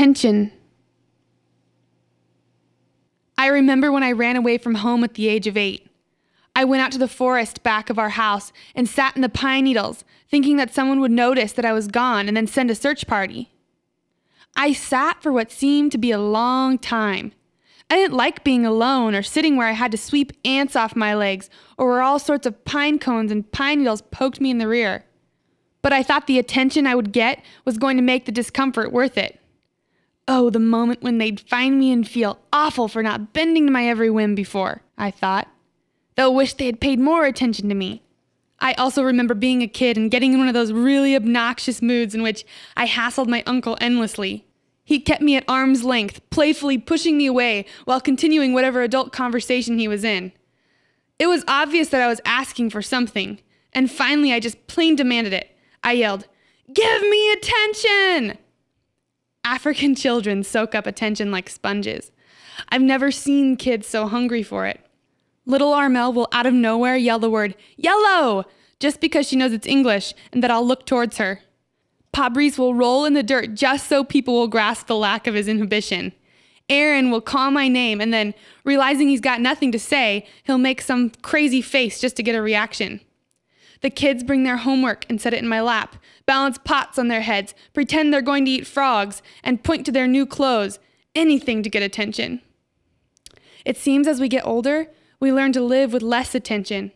Attention. I remember when I ran away from home at the age of eight. I went out to the forest back of our house and sat in the pine needles, thinking that someone would notice that I was gone and then send a search party. I sat for what seemed to be a long time. I didn't like being alone or sitting where I had to sweep ants off my legs or where all sorts of pine cones and pine needles poked me in the rear. But I thought the attention I would get was going to make the discomfort worth it. Oh, the moment when they'd find me and feel awful for not bending to my every whim before, I thought. They'll wish they had paid more attention to me. I also remember being a kid and getting in one of those really obnoxious moods in which I hassled my uncle endlessly. He kept me at arm's length, playfully pushing me away while continuing whatever adult conversation he was in. It was obvious that I was asking for something, and finally I just plain demanded it. I yelled, Give me attention! African children soak up attention like sponges. I've never seen kids so hungry for it. Little Armel will out of nowhere yell the word yellow just because she knows it's English and that I'll look towards her. Pabrice will roll in the dirt just so people will grasp the lack of his inhibition. Aaron will call my name and then, realizing he's got nothing to say, he'll make some crazy face just to get a reaction. The kids bring their homework and set it in my lap, balance pots on their heads, pretend they're going to eat frogs, and point to their new clothes, anything to get attention. It seems as we get older, we learn to live with less attention.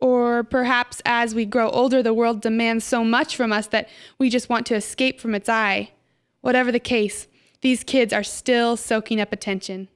Or perhaps as we grow older, the world demands so much from us that we just want to escape from its eye. Whatever the case, these kids are still soaking up attention.